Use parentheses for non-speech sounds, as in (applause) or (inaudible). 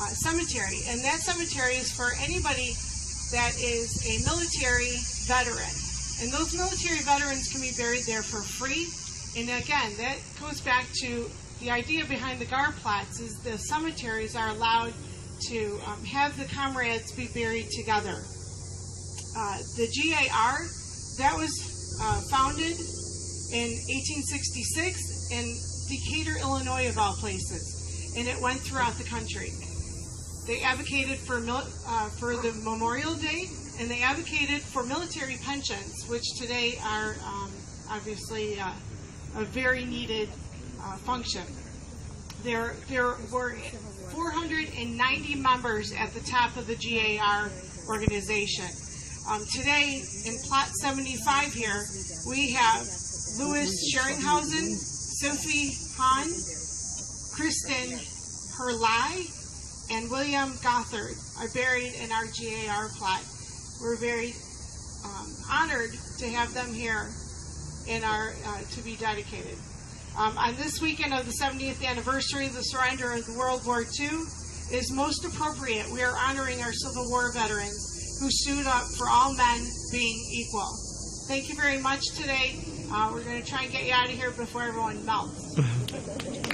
uh, cemetery, and that cemetery is for anybody that is a military veteran. And those military veterans can be buried there for free. And again, that goes back to the idea behind the GAR plots is the cemeteries are allowed to um, have the comrades be buried together. Uh, the GAR, that was uh, founded in 1866 in Decatur, Illinois, of all places, and it went throughout the country. They advocated for uh, for the Memorial Day, and they advocated for military pensions, which today are um, obviously uh, a very needed uh, function. There, there were 490 members at the top of the GAR organization. Um, today, in Plot 75 here, we have Louis Scheringhausen, Sophie Hahn, Kristen Herlai, and William Gothard are buried in our GAR plot. We're very um, honored to have them here in our uh, to be dedicated. Um, on this weekend of the 70th anniversary of the surrender of the World War II is most appropriate. We are honoring our Civil War veterans who stood up for all men being equal. Thank you very much today. Uh, we're going to try and get you out of here before everyone melts. (laughs)